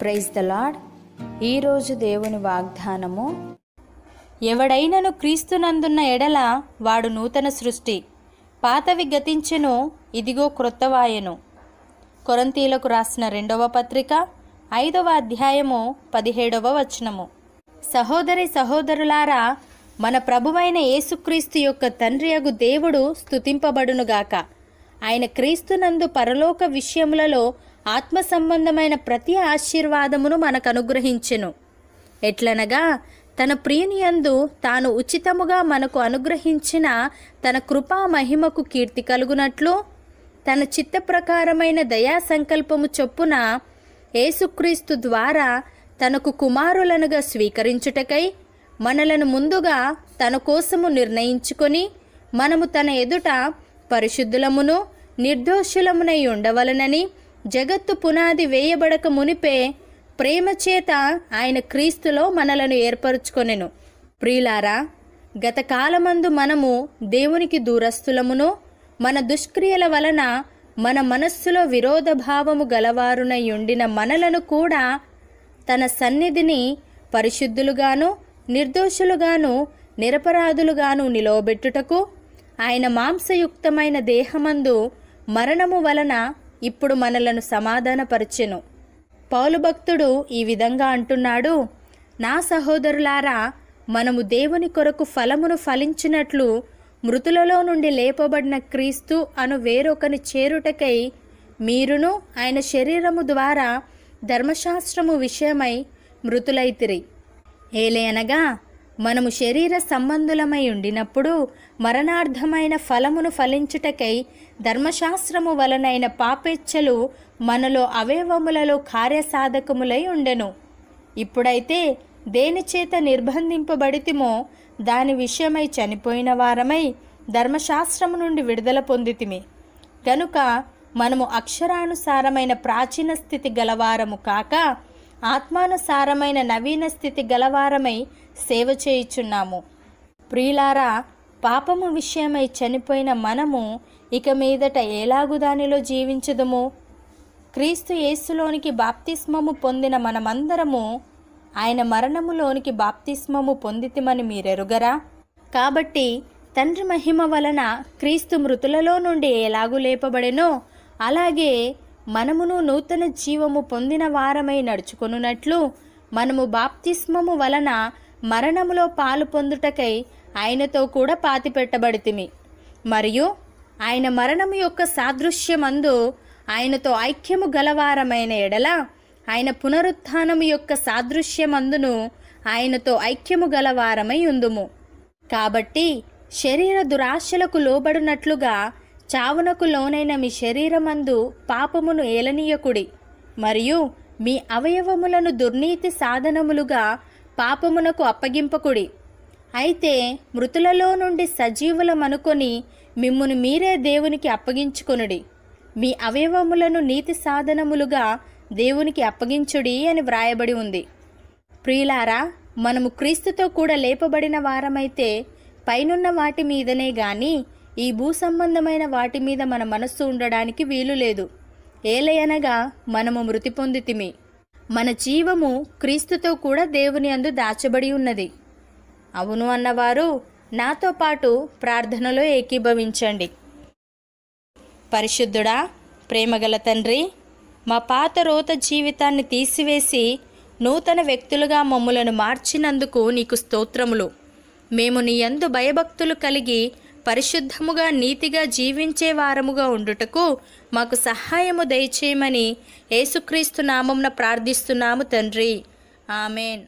Praise the lord ఈరోజు దేవుని వాగ్దానము ఎవడైనను క్రీస్తునందున్న ఎడల వాడు నూతన సృష్టి పాతవి గతించెను ఇదిగో క్రొత్తవాయెను. కొరంతీలకు రాసిన రెండవ పత్రిక ఐదవ అధ్యాయము పదిహేడవ వచనము. సహోదరి సహోదరులారా మన ప్రభువైన యేసుక్రీస్తు యొక్క తండ్రియగు దేవుడు స్థుతింపబడునుగాక ఆయన క్రీస్తునందు పరలోక విషయములలో ఆత్మ సంబంధమైన ప్రతి ఆశీర్వాదమును మనకు అనుగ్రహించెను ఎట్లనగా తన ప్రియునియందు తాను ఉచితముగా మనకు అనుగ్రహించిన తన కృపా మహిమకు కీర్తి కలుగునట్లు తన చిత్త ప్రకారమైన దయా సంకల్పము చొప్పున యేసుక్రీస్తు ద్వారా తనకు కుమారులనుగా స్వీకరించుటకై మనలను ముందుగా తన కోసము నిర్ణయించుకొని మనము తన ఎదుట పరిశుద్ధులమును నిర్దోషులమునై ఉండవలనని జగత్తు పునాది వేయబడక మునిపే ప్రేమచేత ఆయన క్రీస్తులో మనలను ఏర్పరచుకొనెను. ప్రియులారా గత కాలమందు మనము దేవునికి దూరస్థులమును మన దుష్క్రియల వలన మన మనస్సులో విరోధ భావము గలవారునై ఉండిన మనలను కూడా తన సన్నిధిని పరిశుద్ధులుగాను నిర్దోషులుగాను నిరపరాధులుగాను నిలవబెట్టుటకు ఆయన మాంసయుక్తమైన దేహమందు మరణము వలన ఇప్పుడు మనలను సమాధానపరచెను. పౌలు భక్తుడు ఈ విధంగా అంటున్నాడు నా సహోదరులారా మనము దేవుని కొరకు ఫలమును ఫలించినట్లు మృతులలో నుండి లేపబడిన క్రీస్తు అను వేరొకని చేరుటకై మీరును ఆయన శరీరము ద్వారా ధర్మశాస్త్రము విషయమై మృతులైతిరి. ఏలే అనగా మనము శరీర సంబంధులమై ఉండినప్పుడు మరణార్థమైన ఫలమును ఫలించుటకై ధర్మశాస్త్రము వలనైన పాపేచ్ఛలు మనలో అవయవములలో కార్యసాధకములై ఉండెను. ఇప్పుడైతే దేనిచేత నిర్బంధింపబడితిమో దాని విషయమై చనిపోయిన వారమై ధర్మశాస్త్రము నుండి విడుదల పొందితిమి. గనుక మనము అక్షరానుసారమైన ప్రాచీన స్థితి గలవారము కాక ఆత్మానుసారమైన నవీన స్థితి గలవారమై సేవ చేయుచున్నాము. ప్రియులారా పాపము విషయమై చనిపోయిన మనము ఇక మీదట ఎలాగు దానిలో జీవించదుము? క్రీస్తు యేసులోనికి బాప్తిస్మము పొందిన మనమందరము ఆయన మరణములోనికి బాప్తిస్మము పొందితిమని మీరెరుగరా? కాబట్టి తండ్రి మహిమ వలన క్రీస్తు మృతులలో నుండి ఎలాగు లేపబడెనో అలాగే మనమును నూతన జీవము పొందిన వారమై నడుచుకొనున్నట్లు మనము బాప్తిస్మము వలన మరణములో పాలు పొందుటకై ఆయనతో కూడా పాతిపెట్టబడితిమి. మరియు ఆయన మరణము యొక్క సాదృశ్యమందు ఆయనతో ఐక్యము గలవారమైన ఎడల ఆయన పునరుత్థానము యొక్క సాదృశ్యమందును ఆయనతో ఐక్యము గలవారమై ఉందుము. కాబట్టి శరీర దురాశలకు లోబడినట్లుగా చావునకు లోనైన మీ శరీరమందు పాపమును ఏలనీయకుడి. మరియు మీ అవయవములను దుర్నీతి సాధనములుగా పాపమునకు అప్పగింపకుడి. అయితే మృతులలో నుండి సజీవులమనుకొని మిమ్మును మీరే దేవునికి అప్పగించుకొనుడి. మీ అవయవములను నీతి సాధనములుగా దేవునికి అప్పగించుడి అని వ్రాయబడి ఉంది. ప్రియులారా మనము క్రీస్తుతో కూడా లేపబడిన వారమైతే పైనున్న వాటి మీదనే గాని ఈ భూ సంబంధమైన వాటి మీద మన మనస్సు ఉండడానికి వీలు లేదు. ఏలయనగా మనము మృతి పొందితిమి. మన జీవము క్రీస్తుతో కూడా దేవుని అందు దాచబడి ఉన్నది. అవును అన్నవారు నాతో పాటు ప్రార్థనలో ఏకీభవించండి. పరిశుద్ధుడా ప్రేమగల తండ్రి మా పాత రోత జీవితాన్ని తీసివేసి నూతన వ్యక్తులుగా మమ్ములను మార్చినందుకు నీకు స్తోత్రములు. మేము నీ యందు భయభక్తులు కలిగి పరిశుద్ధముగా నీతిగా జీవించే వారముగా ఉండుటకు మాకు సహాయము దయచేయమని యేసుక్రీస్తు నామంన ప్రార్థిస్తున్నాము తండ్రి. ఆమెన్.